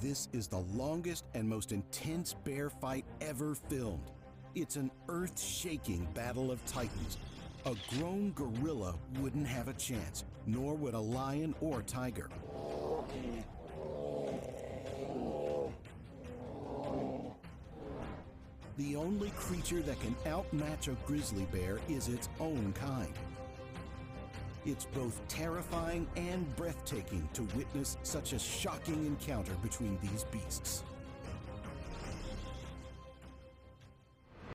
This is the longest and most intense bear fight ever filmed. It's an earth shaking battle of titans. A grown gorilla wouldn't have a chance, nor would a lion or tiger. The only creature that can outmatch a grizzly bear is its own kind. It's both terrifying and breathtaking to witness such a shocking encounter between these beasts.